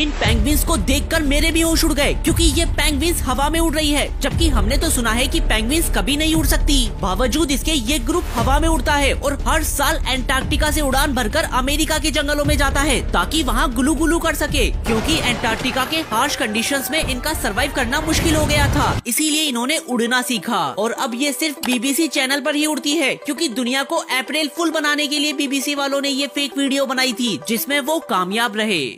इन penguins को देखकर मेरे भी होश उड़ गए, क्योंकि ये पेंगुइन्स हवा में उड़ रही है। जबकि हमने तो सुना है कि पेंगुइन्स कभी नहीं उड़ सकती। बावजूद इसके ये ग्रुप हवा में उड़ता है और हर साल एंटार्क्टिका से उड़ान भरकर अमेरिका के जंगलों में जाता है, ताकि वहाँ गुलू गुलू कर सके। क्योंकि एंटार्क्टिका के हार्श कंडीशन में इनका सरवाइव करना मुश्किल हो गया था, इसीलिए इन्होंने उड़ना सीखा। और अब ये सिर्फ़ बीबीसी चैनल आरोप ही उड़ती है, क्यूँकी दुनिया को अप्रैल फुल बनाने के लिए बीबीसी वालों ने ये फेक वीडियो बनाई थी, जिसमें वो कामयाब रहे।